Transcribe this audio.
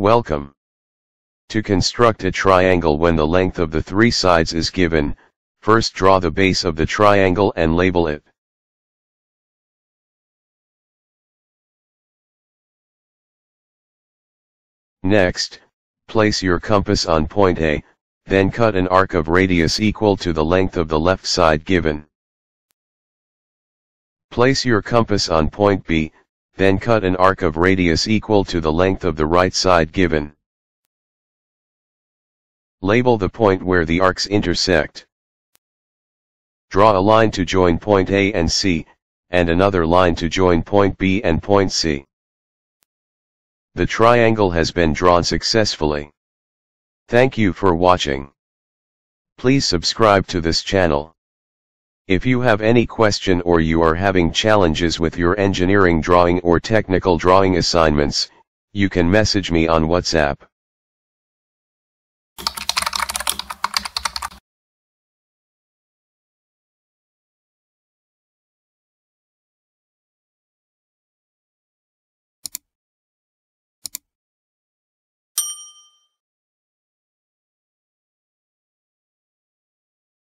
Welcome. To construct a triangle when the length of the three sides is given, first draw the base of the triangle and label it. Next, place your compass on point A, then cut an arc of radius equal to the length of the left side given. Place your compass on point B, then cut an arc of radius equal to the length of the right side given. Label the point where the arcs intersect. Draw a line to join point A and C, and another line to join point B and point C. The triangle has been drawn successfully. Thank you for watching. Please subscribe to this channel. If you have any question or you are having challenges with your engineering drawing or technical drawing assignments, you can message me on WhatsApp.